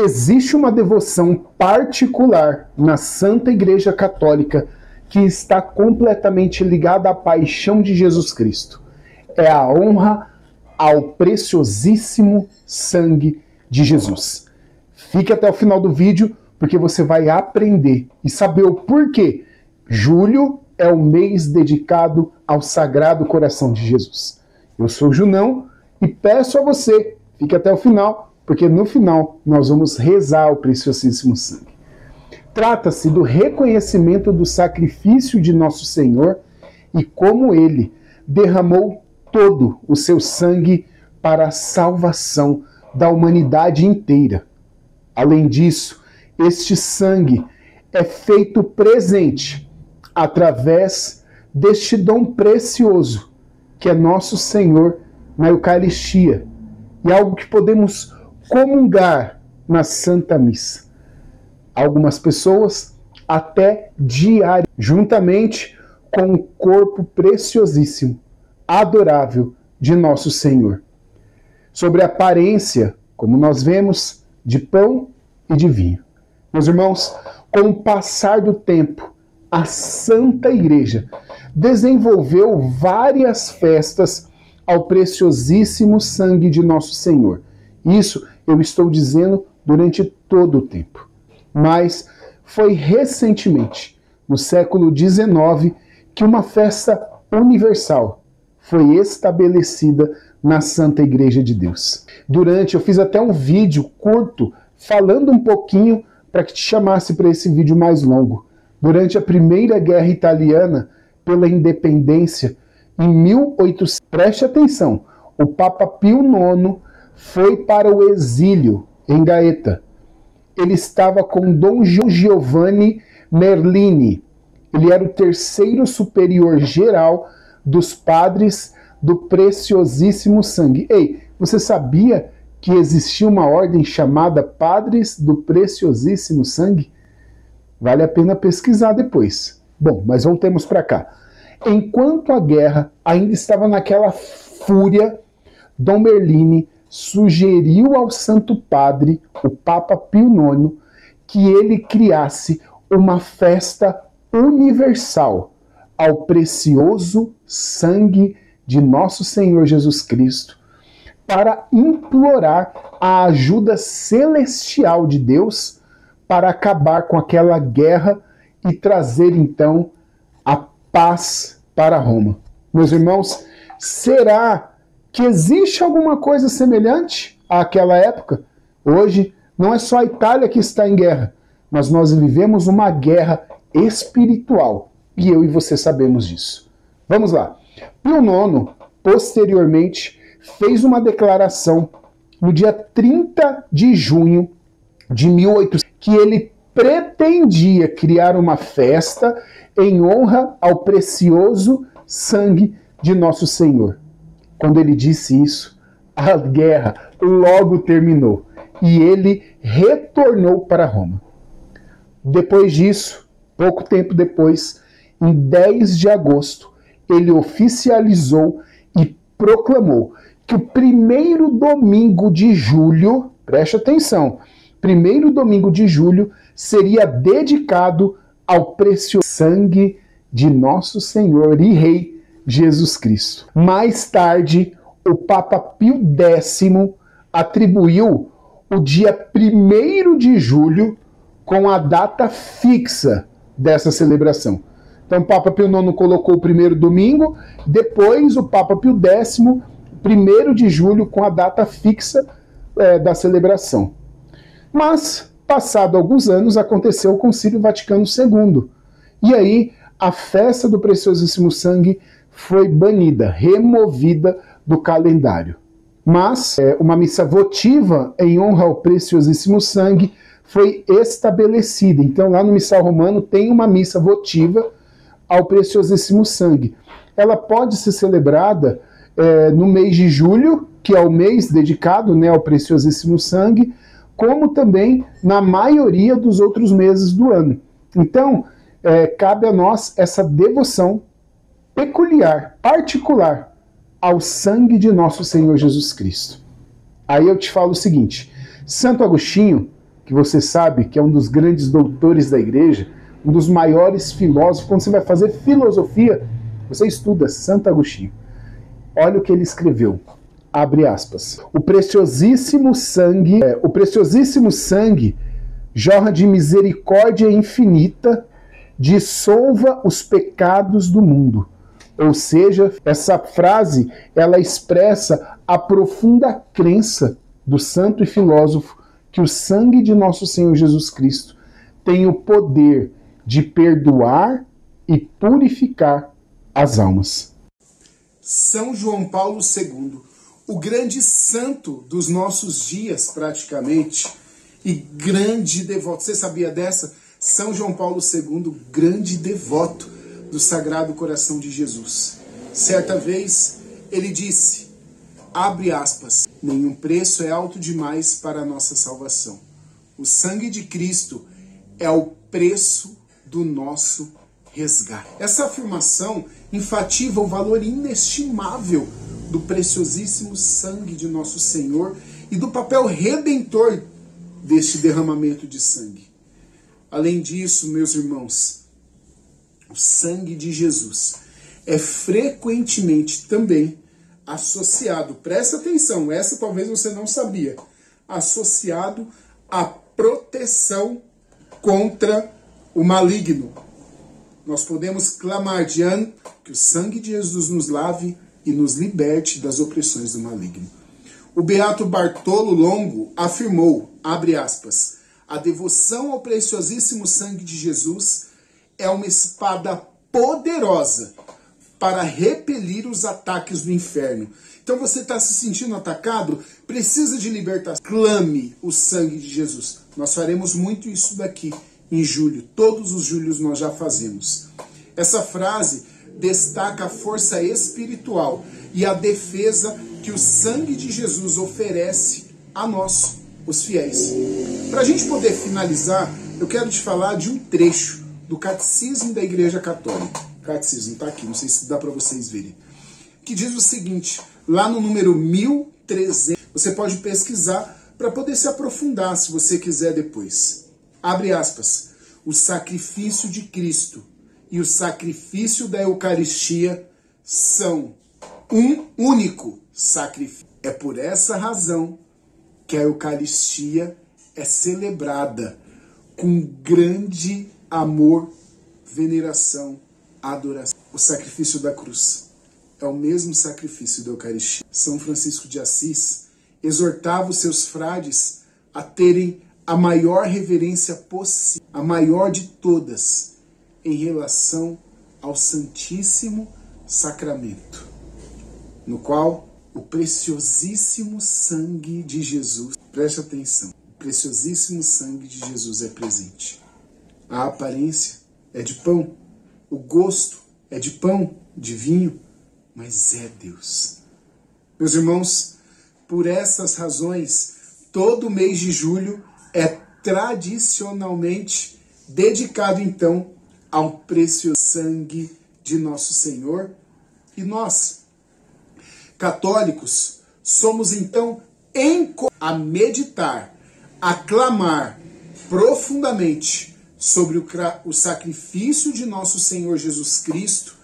Existe uma devoção particular na Santa Igreja Católica que está completamente ligada à paixão de Jesus Cristo. É a honra ao preciosíssimo sangue de Jesus. Fique até o final do vídeo porque você vai aprender e saber o porquê. Julho é o mês dedicado ao Sagrado Coração de Jesus. Eu sou Junão e peço a você, fique até o final porque no final nós vamos rezar o preciosíssimo sangue. Trata-se do reconhecimento do sacrifício de nosso Senhor e como ele derramou todo o seu sangue para a salvação da humanidade inteira. Além disso, este sangue é feito presente através deste dom precioso que é nosso Senhor na Eucaristia e algo que podemos comungar na Santa Missa. Algumas pessoas até diário, juntamente com o corpo preciosíssimo, adorável de nosso Senhor. Sobre a aparência, como nós vemos, de pão e de vinho. Meus irmãos, com o passar do tempo, a Santa Igreja desenvolveu várias festas ao preciosíssimo sangue de nosso Senhor. Isso eu estou dizendo durante todo o tempo. Mas foi recentemente, no século XIX, que uma festa universal foi estabelecida na Santa Igreja de Deus. Durante, eu fiz até um vídeo curto falando um pouquinho para que te chamasse para esse vídeo mais longo. Durante a Primeira Guerra Italiana pela Independência, em 1800, preste atenção, o Papa Pio IX foi para o exílio em Gaeta. Ele estava com Dom Giovanni Merlini. Ele era o terceiro superior geral dos padres do preciosíssimo sangue. Ei, você sabia que existia uma ordem chamada Padres do Preciosíssimo Sangue? Vale a pena pesquisar depois. Bom, mas voltemos para cá. Enquanto a guerra ainda estava naquela fúria, Dom Merlini sugeriu ao Santo Padre, o Papa Pio IX, que ele criasse uma festa universal ao precioso sangue de nosso Senhor Jesus Cristo, para implorar a ajuda celestial de Deus para acabar com aquela guerra e trazer então a paz para Roma. Meus irmãos, será que existe alguma coisa semelhante àquela época. Hoje, não é só a Itália que está em guerra, mas nós vivemos uma guerra espiritual. E eu e você sabemos disso. Vamos lá. Pio IX, posteriormente, fez uma declaração no dia 30 de junho de 1800 que ele pretendia criar uma festa em honra ao precioso sangue de nosso Senhor. Quando ele disse isso, a guerra logo terminou e ele retornou para Roma. Depois disso, pouco tempo depois, em 10 de agosto, ele oficializou e proclamou que o primeiro domingo de julho, preste atenção, primeiro domingo de julho seria dedicado ao precioso sangue de nosso Senhor e Rei Jesus Cristo. Mais tarde, o Papa Pio X atribuiu o dia 1 de julho com a data fixa dessa celebração. Então, o Papa Pio IX colocou o primeiro domingo, depois o Papa Pio X, 1 de julho, com a data fixa é, da celebração. Mas, passado alguns anos, aconteceu o Concílio Vaticano II. E aí, a festa do Preciosíssimo Sangue foi banida, removida do calendário. Mas é, uma missa votiva em honra ao preciosíssimo sangue foi estabelecida. Então, lá no Missal Romano tem uma missa votiva ao preciosíssimo sangue. Ela pode ser celebrada é, no mês de julho, que é o mês dedicado né, ao preciosíssimo sangue, como também na maioria dos outros meses do ano. Então, é, cabe a nós essa devoção peculiar, particular ao sangue de nosso Senhor Jesus Cristo. Aí eu te falo o seguinte: Santo Agostinho que você sabe que é um dos grandes doutores da igreja, um dos maiores filósofos. Quando você vai fazer filosofia, você estuda Santo Agostinho. Olha o que ele escreveu. Abre aspas. O preciosíssimo sangue, é, o preciosíssimo sangue jorra de misericórdia infinita, dissolva os pecados do mundo. Ou seja, essa frase ela expressa a profunda crença do santo e filósofo que o sangue de nosso Senhor Jesus Cristo tem o poder de perdoar e purificar as almas. São João Paulo II, o grande santo dos nossos dias, praticamente, e grande devoto. Você sabia dessa? São João Paulo II, grande devoto do Sagrado Coração de Jesus. Certa vez ele disse: abre aspas, nenhum preço é alto demais para a nossa salvação. O sangue de Cristo é o preço do nosso resgate. Essa afirmação enfatiza o valor inestimável do preciosíssimo sangue de nosso Senhor e do papel redentor deste derramamento de sangue. Além disso, meus irmãos, o sangue de Jesus é frequentemente também associado, presta atenção, essa talvez você não sabia, associado à proteção contra o maligno. Nós podemos clamar diante que o sangue de Jesus nos lave e nos liberte das opressões do maligno. O beato Bartolo Longo afirmou, abre aspas, a devoção ao preciosíssimo sangue de Jesus é uma espada poderosa para repelir os ataques do inferno. Então você está se sentindo atacado, precisa de libertação. Clame o sangue de Jesus. Nós faremos muito isso daqui em julho. Todos os julhos nós já fazemos. Essa frase destaca a força espiritual e a defesa que o sangue de Jesus oferece a nós, os fiéis. Para a gente poder finalizar, eu quero te falar de um trecho do Catecismo da Igreja Católica catecismo, está aqui, não sei se dá para vocês verem. Que diz o seguinte, lá no número 1300, você pode pesquisar para poder se aprofundar, se você quiser depois. Abre aspas. O sacrifício de Cristo e o sacrifício da Eucaristia são um único sacrifício. É por essa razão que a Eucaristia é celebrada com grande amor, veneração adoração. O sacrifício da cruz é o mesmo sacrifício da Eucaristia. São Francisco de Assis exortava os seus frades a terem a maior reverência possível, a maior de todas, em relação ao Santíssimo Sacramento, no qual o preciosíssimo sangue de Jesus, preste atenção, o preciosíssimo sangue de Jesus é presente. A aparência é de pão, o gosto é de pão, de vinho, mas é Deus. Meus irmãos, por essas razões, todo mês de julho é tradicionalmente dedicado então ao precioso sangue de nosso Senhor. E nós, católicos, somos então a meditar, a clamar profundamente sobre o, o sacrifício de nosso Senhor Jesus Cristo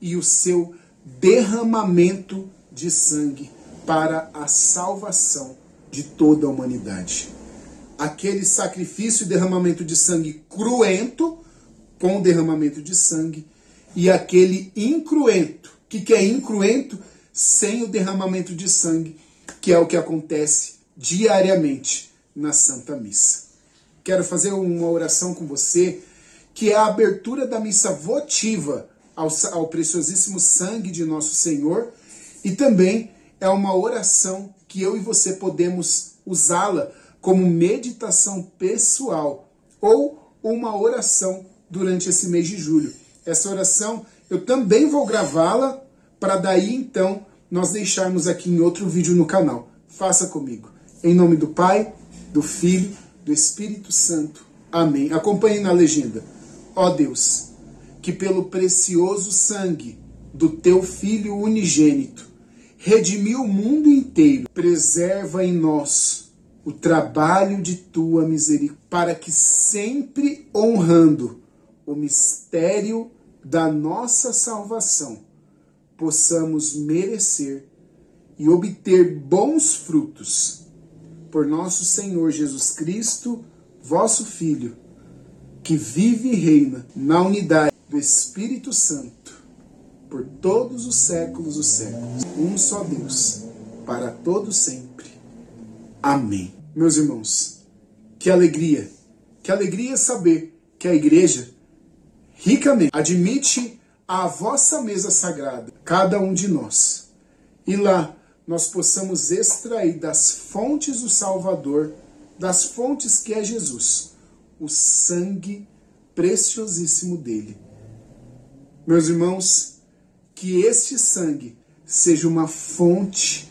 e o seu derramamento de sangue para a salvação de toda a humanidade. Aquele sacrifício e derramamento de sangue cruento, com derramamento de sangue, e aquele incruento. O que, que é incruento? Sem o derramamento de sangue, que é o que acontece diariamente na Santa Missa quero fazer uma oração com você, que é a abertura da missa votiva ao, ao preciosíssimo sangue de nosso Senhor, e também é uma oração que eu e você podemos usá-la como meditação pessoal ou uma oração durante esse mês de julho. Essa oração eu também vou gravá-la para daí então nós deixarmos aqui em outro vídeo no canal. Faça comigo. Em nome do Pai, do Filho do Espírito Santo. Amém. Acompanhe na legenda. Ó Deus, que pelo precioso sangue do teu Filho unigênito redimiu o mundo inteiro, preserva em nós o trabalho de tua misericórdia, para que sempre honrando o mistério da nossa salvação, possamos merecer e obter bons frutos por nosso Senhor Jesus Cristo, vosso Filho, que vive e reina na unidade do Espírito Santo por todos os séculos dos séculos. Um só Deus, para todo sempre. Amém. Meus irmãos, que alegria, que alegria saber que a igreja ricamente admite à vossa mesa sagrada cada um de nós. E lá nós possamos extrair das fontes do Salvador, das fontes que é Jesus, o sangue preciosíssimo dele. Meus irmãos, que este sangue seja uma fonte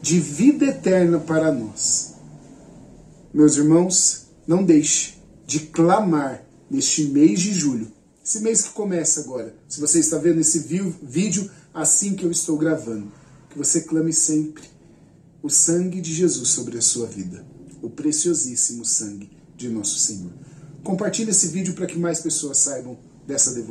de vida eterna para nós. Meus irmãos, não deixe de clamar neste mês de julho, esse mês que começa agora. Se você está vendo esse vídeo assim que eu estou gravando, que você clame sempre o sangue de Jesus sobre a sua vida, o preciosíssimo sangue de nosso Senhor. Compartilhe esse vídeo para que mais pessoas saibam dessa devoção.